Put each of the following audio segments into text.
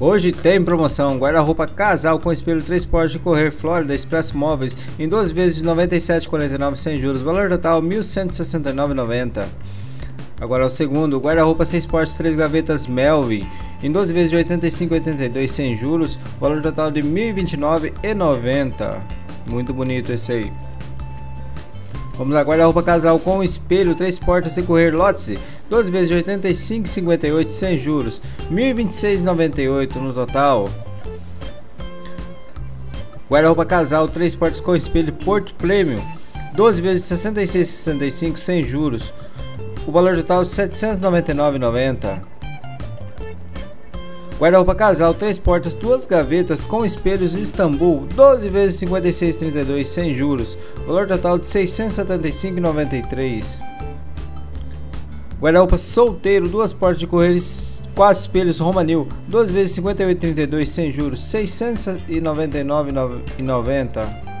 Hoje tem promoção guarda-roupa casal com espelho 3 portas de correr Flórida Express Móveis em 12 vezes de 97,49 sem juros, valor total 1.169,90. Agora o segundo, guarda-roupa 6 portas 3 gavetas Melvin em 12 vezes de 85,82 sem juros, valor total de 1.029,90. Muito bonito esse aí. Vamos lá, guarda-roupa casal com espelho, 3 portas correr Lotse, 12 vezes de 85,58 sem juros, 1.026,98 no total. Guarda-roupa casal, 3 portas com espelho Porto Premium, 12 vezes de 66,65 sem juros. O valor total é 799,90. Guarda-roupa casal, 3 portas, 2 gavetas com espelhos Istambul, 12 vezes 56,32 sem juros, valor total de 675,93. Guarda-roupa solteiro, 2 portas de correr, 4 espelhos Romanil, 12 vezes 58,32 sem juros, 699,90.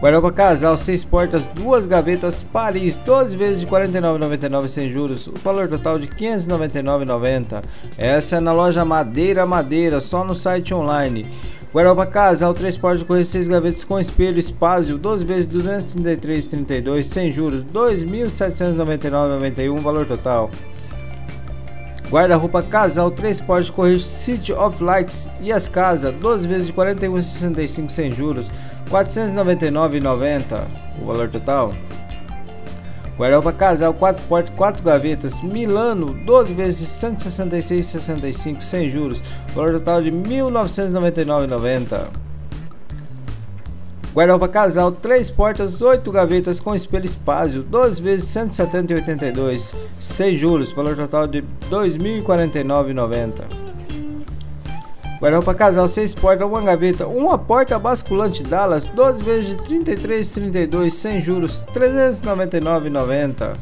Guarda-roupa casal, 6 portas, 2 gavetas Paris, 12 vezes de R$ 49,99 sem juros, o valor total de R$ 599,90. Essa é na loja Madeira Madeira, só no site online. Guarda-roupa casal, 3 portas de correr, 6 gavetas com espelho Spazio, 12 vezes R$ 233,32 sem juros, R$ 2.799,91 valor total. Guarda-roupa casal, 3 portas de correr City of Lights e as casas, 12 vezes de R$ 41,65 sem juros, R$ 499,90 o valor total. Guarda-roupa casal, 4 portas, 4 gavetas, Milano, 12 vezes de R$ 166,65 sem juros, valor total de R$ 1.999,90. Guarda-roupa casal, 3 portas, 8 gavetas com espelho espásio, 12 vezes 170,82, sem juros, valor total de R$ 2.049,90. Guarda-roupa casal, 6 portas, 1 gaveta, uma porta basculante Dallas, 12 vezes de 33,32, sem juros, R$ 399,90.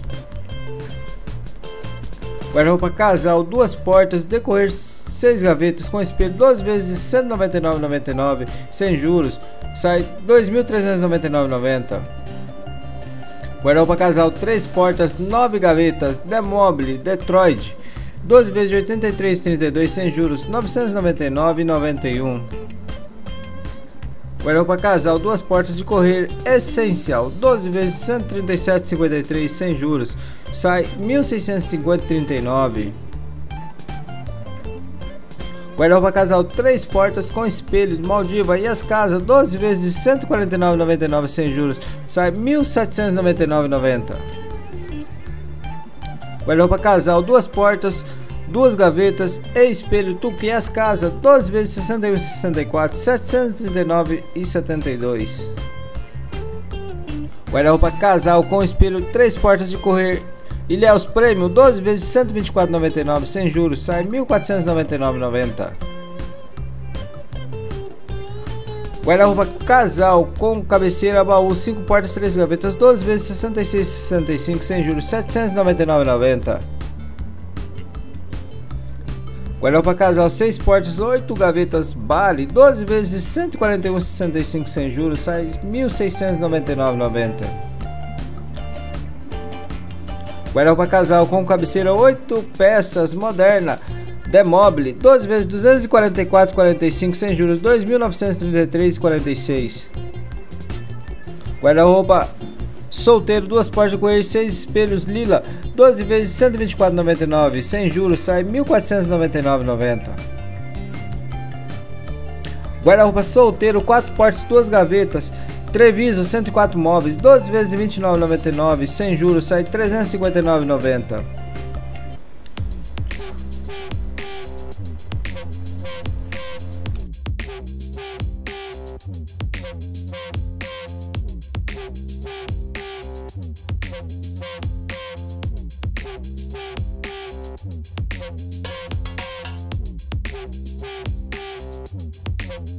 Guarda-roupa casal, duas portas, decorrer 6 gavetas com espelho, 12 vezes de R$ 199,99, sem juros, sai R$ 2.399,90. Guarda-roupa casal, 3 portas, 9 gavetas, Demobile, Detroit, 12 vezes de 83,32 sem juros, R$ 999,91. Guarda-roupa casal, duas portas de correr essencial, 12 vezes de 137,53 sem juros, sai R$ 1.650,39. Guarda-roupa casal, 3 portas com espelhos, Maldiva e as casas, 12 vezes de R$ 149,99 sem juros, sai R$ 1.799,90. Guarda-roupa casal, duas portas, duas gavetas e espelho Tuque as casas, 12 vezes 61,64, 739,72. Guarda-roupa casal com espelho, 3 portas de correr Ilhéus Premium, 12 vezes 124,99 sem juros, sai R$ 1.499,90. Guarda-roupa casal com cabeceira baú, 5 portas, 3 gavetas, 12 vezes 66,65 sem juros, R$ 799,90. Guarda-roupa casal, 6 portas, 8 gavetas, Bali, 12 vezes de 141,65 sem juros, sai R$ 1.699,90. Guarda-roupa casal com cabeceira 8 peças moderna. Demobile, 12 vezes 244,45 sem juros, 2.933,46. Guarda-roupa solteiro, duas portas de correio, 6 espelhos lila, 12 vezes 124,99 sem juros, sai 1.499,90. Guarda-roupa solteiro, 4 portas, 2 gavetas, Treviso, 104 móveis, 12 vezes de 29,99, sem juros, sai 359,90.